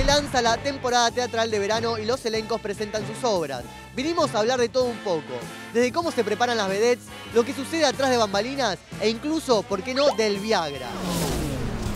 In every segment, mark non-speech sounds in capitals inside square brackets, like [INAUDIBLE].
se lanza la temporada teatral de verano y los elencos presentan sus obras. Vinimos a hablar de todo un poco, desde cómo se preparan las vedettes, lo que sucede atrás de bambalinas e incluso, ¿por qué no?, del Viagra.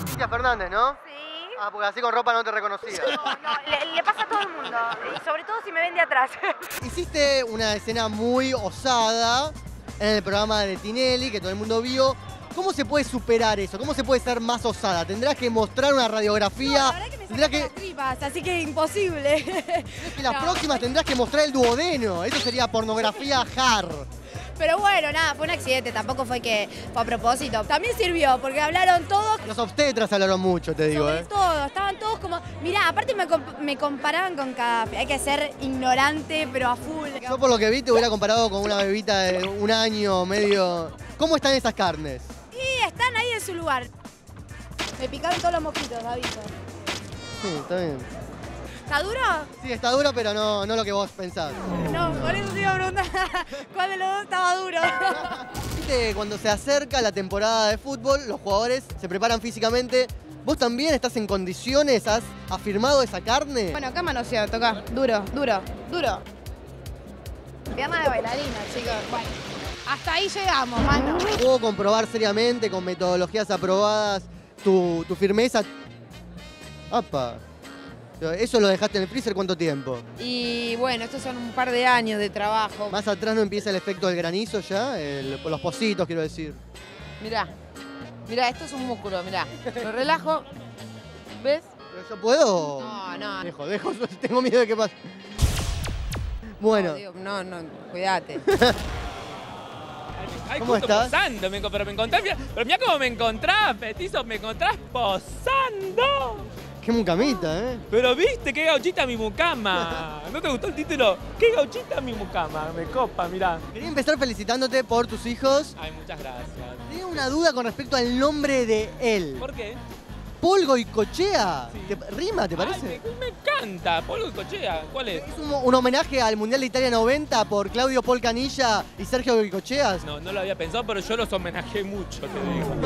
Cintia Fernández, ¿no? Sí. Ah, porque así con ropa no te reconocía. No, no, le, le pasa a todo el mundo. Y sobre todo si me ven de atrás. [LAUGHS] Hiciste una escena muy osada en el programa de Tinelli, que todo el mundo vio. ¿Cómo se puede superar eso? ¿Cómo se puede ser más osada? ¿Tendrás que mostrar una radiografía? la verdad que me ¿Tendrás que, las tripas, así que imposible. [LAUGHS] que las No. próximas tendrás que mostrar el duodeno? Eso sería pornografía hard. Pero bueno, nada, fue un accidente, tampoco fue que fue a propósito. También sirvió, porque hablaron todos Los obstetras hablaron mucho, te digo, sobre ¿eh? todo, estaban todos como... Mirá, aparte me, comp- me comparaban con Gaddafi, hay que ser ignorante, pero a full. Yo por lo que vi te hubiera comparado con una bebita de un año, medio... ¿Cómo están esas carnes? En su lugar. Me picaron todos los mosquitos, David. Sí, está bien. ¿Está duro? Sí, está duro, pero no, no lo que vos pensás. No, por eso te iba a preguntar [LAUGHS] cuál de los dos estaba duro. [LAUGHS] Viste, cuando se acerca la temporada de fútbol, los jugadores se preparan físicamente. ¿Vos también estás en condiciones? ¿Has afirmado esa carne? Bueno, acá manoseado, toca. Duro, duro, duro. Pierna de bailarina, chicos. Bueno, hasta ahí llegamos, mano. ¿Puedo comprobar seriamente, con metodologías aprobadas, tu, tu firmeza? ¡Apa! ¿Eso lo dejaste en el freezer cuánto tiempo? Y bueno, estos son un par de años de trabajo. ¿Más atrás no empieza el efecto del granizo ya? El- los pocitos, quiero decir. Mirá, mirá, esto es un músculo, mirá. Lo relajo. ¿Ves? ¿Pero ¿Yo puedo? No, no. Dejo, dejo, [LAUGHS] tengo miedo de que pase. Bueno, No, no, no, cuídate. [LAUGHS] Ay, ¿Cómo justo estás? posando, me, pero me encontrás, pero mira cómo me encontrás, petizo, me encontrás posando. qué mucamita, ¿eh? Pero viste, qué gauchita mi mucama. ¿No te gustó el título? Qué gauchita mi mucama, me copa, mirá. Quería empezar felicitándote por tus hijos. Ay, muchas gracias. Tenía una duda con respecto al nombre de él. ¿Por qué? Polgo y Cochea. Sí. ¿Te- ¿Rima, te parece? Ay, me, me encanta, polvo y cochea. ¿Cuál es? ¿Es un, un homenaje al Mundial de Italia 90 por Claudio Paul Canilla y Sergio Goicocheas? No, no lo había pensado, pero yo los homenajé mucho, te digo. [LAUGHS]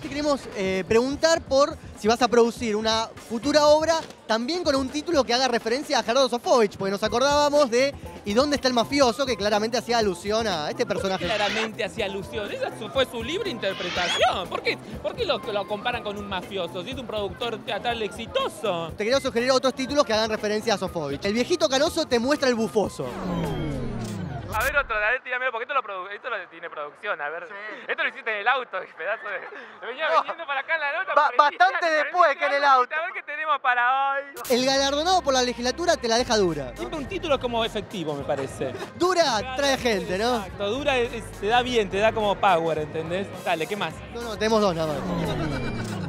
Te queremos eh, preguntar por si vas a producir una futura obra también con un título que haga referencia a Gerardo Sofovich, porque nos acordábamos de ¿Y dónde está el mafioso? que claramente hacía alusión a este personaje. Claramente hacía alusión. Esa fue su libre interpretación. ¿Por qué, ¿Por qué lo, lo comparan con un mafioso? Si es un productor teatral exitoso. Te quería sugerir otros títulos que hagan referencia a Sofovich. El viejito canoso te muestra el bufoso. A ver otro, a ver, tírame, porque esto lo, produ- esto lo tiene producción, a ver. Esto lo hiciste en el auto, [LAUGHS] pedazo de... Venía No. viniendo para acá en la nota. Ba- bastante después que en el auto. A ver qué tenemos para hoy. El galardonado por la legislatura te la deja dura. Siempre un título como efectivo, me parece. Dura trae gente, ¿no? Exacto, dura, es- te da bien, te da como power, ¿entendés? Dale, ¿qué más? No, no, tenemos dos nada más.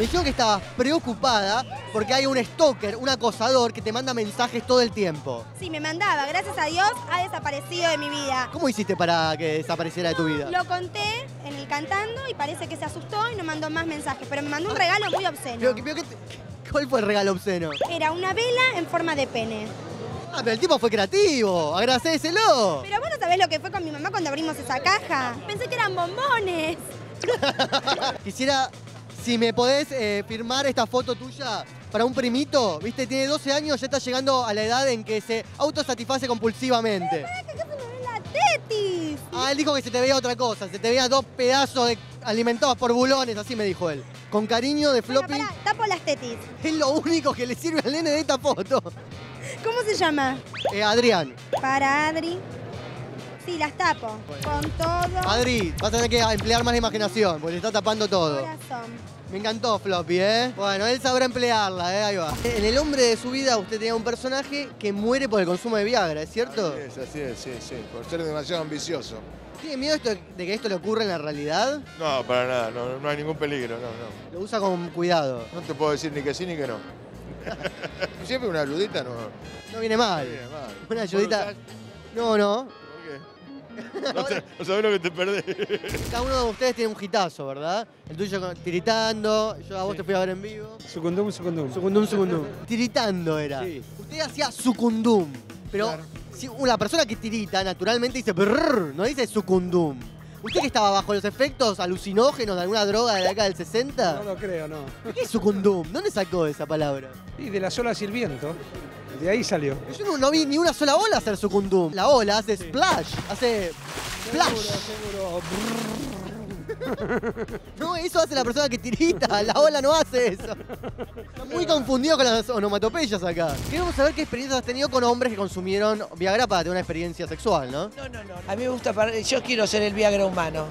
Me dijeron que estabas preocupada porque hay un stalker, un acosador que te manda mensajes todo el tiempo. Sí, me mandaba. Gracias a Dios ha desaparecido de mi vida. ¿Cómo hiciste para que desapareciera de tu vida? Lo conté en el cantando y parece que se asustó y no mandó más mensajes, pero me mandó un regalo muy obsceno. Pero, pero ¿qué te- ¿Cuál fue el regalo obsceno? Era una vela en forma de pene. Ah, pero el tipo fue creativo. Agradecéselo. Pero vos no sabés lo que fue con mi mamá cuando abrimos esa caja. Pensé que eran bombones. [LAUGHS] Quisiera, si me podés eh, firmar esta foto tuya para un primito, viste, tiene 12 años, ya está llegando a la edad en que se autosatisface compulsivamente. La tetis. Ah, él dijo que se te veía otra cosa, se te veía dos pedazos de- alimentados por bulones, así me dijo él. Con cariño de Bueno, floppy, pará, tapo las tetis. es lo único que le sirve al nene de esta foto. ¿Cómo se llama? Eh, Adrián, Para Adri. Sí, las tapo. Con todo. Adri, vas a tener que emplear más la imaginación, porque le está tapando todo. Corazón. Me encantó Floppy, ¿eh? Bueno, él sabrá emplearla, ¿eh? Ahí va. En el hombre de su vida usted tenía un personaje que muere por el consumo de Viagra, ¿es cierto? Así es, así es, sí, sí, por ser demasiado ambicioso. ¿Tiene miedo esto de que esto le ocurra en la realidad? No, para nada, no, no hay ningún peligro, no, no. Lo usa con cuidado. No te puedo decir ni que sí ni que no. [LAUGHS] Siempre una ayudita no. No viene mal. Bien, mal. Una ¿Vos ayudita. No, no. [LAUGHS] No, te- no sabés lo que te perdés. [LAUGHS] Cada uno de ustedes tiene un hitazo, ¿verdad? El tuyo con- tiritando, yo a vos te fui a ver en vivo. Sucundum, sucundum. Sucundum, sucundum. [LAUGHS] Tiritando era. Sí. Usted hacía sucundum, pero Claro. si una persona que tirita naturalmente dice brrr, no dice sucundum. ¿Usted que estaba bajo los efectos alucinógenos de alguna droga de la década del 60? No lo creo, no. ¿Qué es sucundum? ¿Dónde sacó esa palabra? Y de las olas y el viento. De ahí salió. Yo no, no vi ni una sola ola hacer sucundum. La ola hace splash, hace splash. Seguro. No, eso hace la persona que tirita. La ola no hace eso. Está muy confundido con las onomatopeyas acá. Queremos saber qué experiencias has tenido con hombres que consumieron Viagra para tener una experiencia sexual, ¿no? No, no, no. A mí me gusta, yo quiero ser el Viagra humano.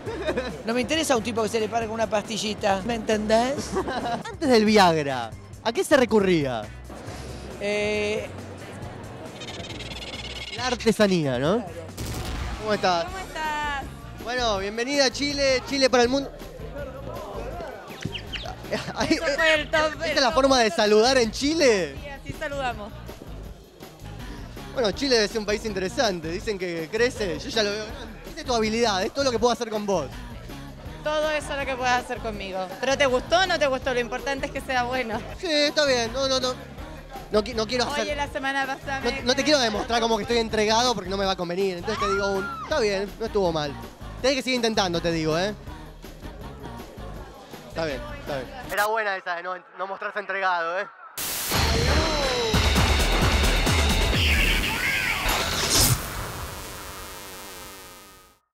No me interesa un tipo que se le pare con una pastillita. ¿Me entendés? Antes del Viagra, ¿a qué se recurría? Eh, La artesanía, ¿no? ¿Cómo estás? ¿Cómo estás? Bueno, bienvenida a Chile, Chile para el mundo. Ahí- Eso fue el top. ¿Esta es la forma de saludar en Chile? Y así saludamos. Bueno, Chile debe ser un país interesante. Dicen que crece, yo ya lo veo grande. Esa es tu habilidad, es todo lo que puedo hacer con vos. Todo eso es lo que puedes hacer conmigo. ¿Pero te gustó o no te gustó? Lo importante es que sea bueno. Sí, está bien, no, no, no. No, no quiero hacer. Oye, la semana pasada. No, no te quiero demostrar como que estoy entregado porque no me va a convenir. Entonces te digo un. Está bien, no estuvo mal. Tenés que seguir intentando, te digo, ¿eh? Está bien, está bien. Era buena esa de no, no mostrarse entregado, ¿eh?